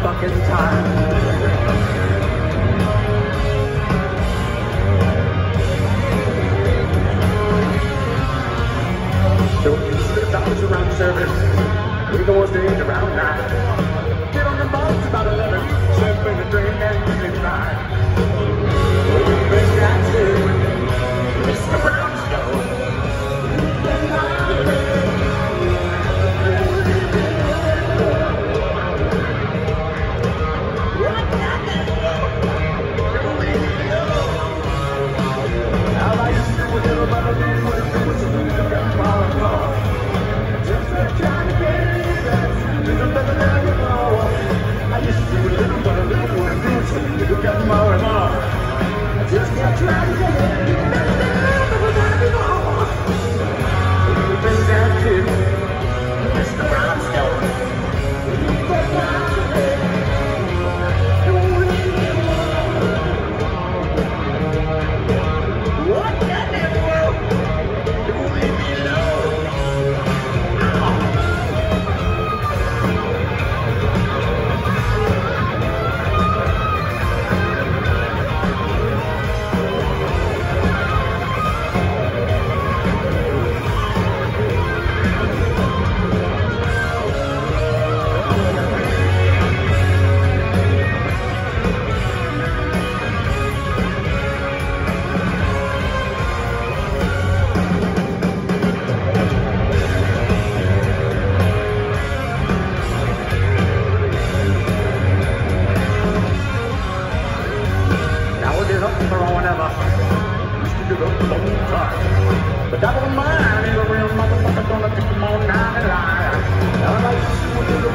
motherfucking time. So the dollars around service. We go on stage around nine. Música double mind is a real motherfucker, gonna pick. I like to see what you're